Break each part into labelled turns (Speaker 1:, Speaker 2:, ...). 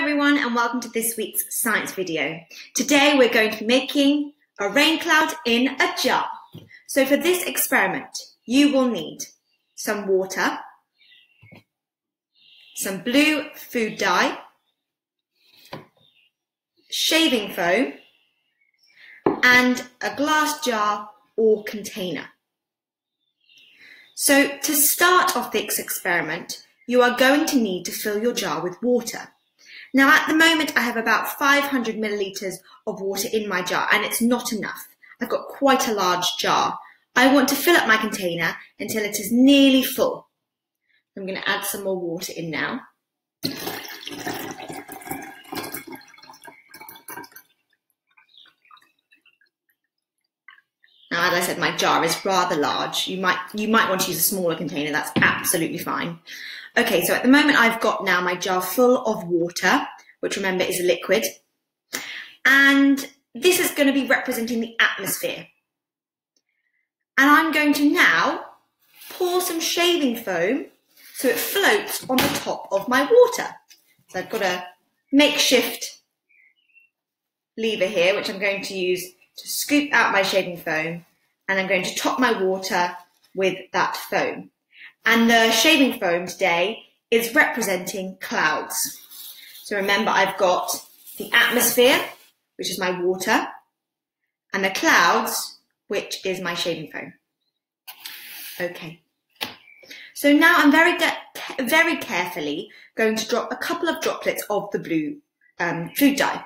Speaker 1: everyone and welcome to this week's science video. Today we're going to be making a rain cloud in a jar. So for this experiment, you will need some water, some blue food dye, shaving foam, and a glass jar or container. So to start off this experiment, you are going to need to fill your jar with water. Now at the moment I have about 500 millilitres of water in my jar and it's not enough. I've got quite a large jar. I want to fill up my container until it is nearly full. I'm going to add some more water in now. Now, as I said, my jar is rather large. You might you might want to use a smaller container. That's absolutely fine. Okay, so at the moment I've got now my jar full of water, which remember is a liquid. And this is going to be representing the atmosphere. And I'm going to now pour some shaving foam so it floats on the top of my water. So I've got a makeshift lever here, which I'm going to use to scoop out my shaving foam. And I'm going to top my water with that foam. And the shaving foam today is representing clouds. So remember, I've got the atmosphere, which is my water, and the clouds, which is my shaving foam. Okay. So now I'm very, very carefully going to drop a couple of droplets of the blue um, food dye.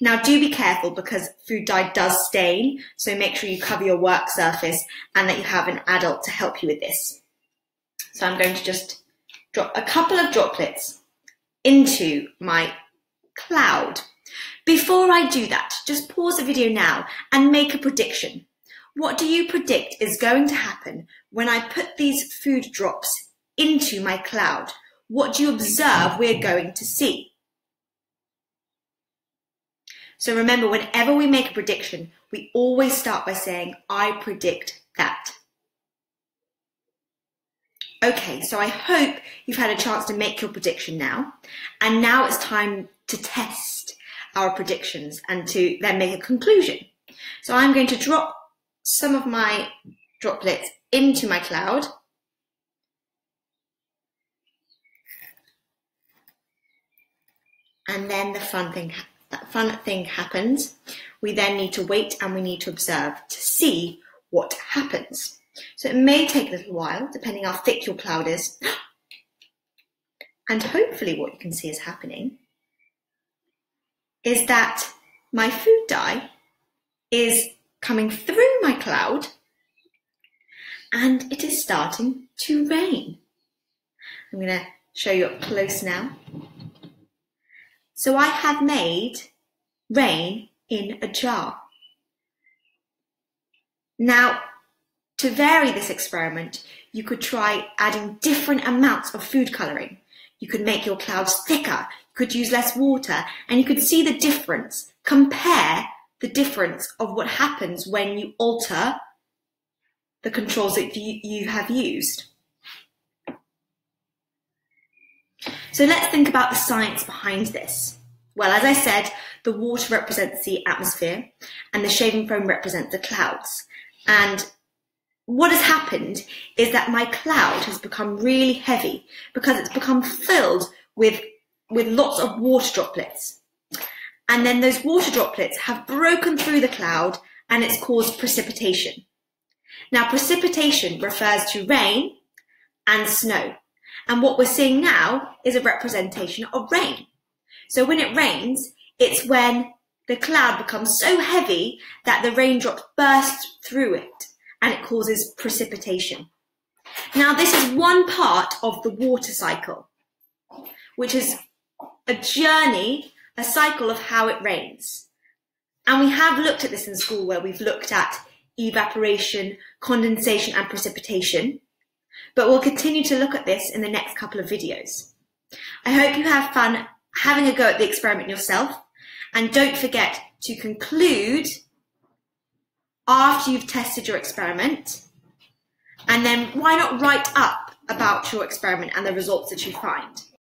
Speaker 1: Now do be careful because food dye does stain, so make sure you cover your work surface and that you have an adult to help you with this. So I'm going to just drop a couple of droplets into my cloud. Before I do that, just pause the video now and make a prediction. What do you predict is going to happen when I put these food drops into my cloud? What do you observe we're going to see? So remember, whenever we make a prediction, we always start by saying, I predict that. Okay, so I hope you've had a chance to make your prediction now. And now it's time to test our predictions and to then make a conclusion. So I'm going to drop some of my droplets into my cloud. And then the fun thing, that fun thing happens. We then need to wait and we need to observe to see what happens. So it may take a little while, depending how thick your cloud is. And hopefully what you can see is happening is that my food dye is coming through my cloud and it is starting to rain. I'm going to show you up close now. So I have made rain in a jar. Now, to vary this experiment, you could try adding different amounts of food colouring. You could make your clouds thicker, you could use less water, and you could see the difference. Compare the difference of what happens when you alter the controls that you, you have used. So let's think about the science behind this. Well, as I said, the water represents the atmosphere and the shaving foam represents the clouds. And what has happened is that my cloud has become really heavy because it's become filled with, with lots of water droplets. And then those water droplets have broken through the cloud and it's caused precipitation. Now, precipitation refers to rain and snow. And what we're seeing now is a representation of rain. So when it rains, it's when the cloud becomes so heavy that the raindrops burst through it and it causes precipitation. Now, this is one part of the water cycle, which is a journey, a cycle of how it rains. And we have looked at this in school where we've looked at evaporation, condensation, and precipitation. But we'll continue to look at this in the next couple of videos. I hope you have fun having a go at the experiment yourself. And don't forget to conclude after you've tested your experiment. And then why not write up about your experiment and the results that you find?